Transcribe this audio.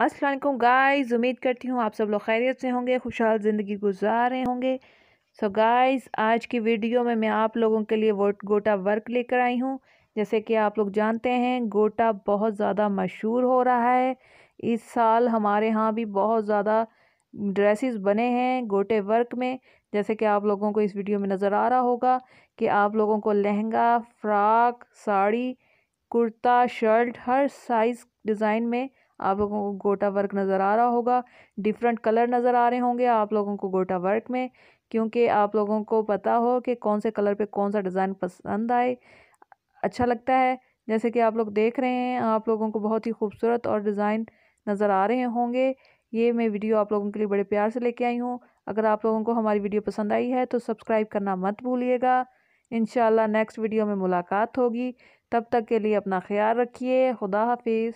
Aslam guys उम्मीद करती हूँ आप सब लोग खैरियत से होंगे, खुशहाल ज़िंदगी गुजार रहे होंगे। सो so गाइस आज की वीडियो में मैं आप लोगों के लिए वो गोटा वर्क लेकर आई हूँ। जैसे कि आप लोग जानते हैं, गोटा बहुत ज़्यादा मशहूर हो रहा है। इस साल हमारे यहाँ भी बहुत ज़्यादा ड्रेसेस बने हैं गोटे वर्क में। जैसे कि आप लोगों को इस वीडियो में नज़र आ रहा होगा कि आप लोगों को लहंगा फ्रॉक साड़ी, कुर्ता शर्ट हर साइज़ डिज़ाइन में आप लोगों को गोटा वर्क नज़र आ रहा होगा। डिफरेंट कलर नज़र आ रहे होंगे आप लोगों को गोटा वर्क में, क्योंकि आप लोगों को पता हो कि कौन से कलर पे कौन सा डिज़ाइन पसंद आए। अच्छा लगता है, जैसे कि आप लोग देख रहे हैं, आप लोगों को बहुत ही खूबसूरत और डिज़ाइन नज़र आ रहे होंगे। ये मैं वीडियो आप लोगों के लिए बड़े प्यार से लेके आई हूँ। अगर आप लोगों को हमारी वीडियो पसंद आई है तो सब्सक्राइब करना मत भूलिएगा। इन नेक्स्ट वीडियो में मुलाकात होगी। तब तक के लिए अपना ख्याल रखिए। खुदा हाफिज़।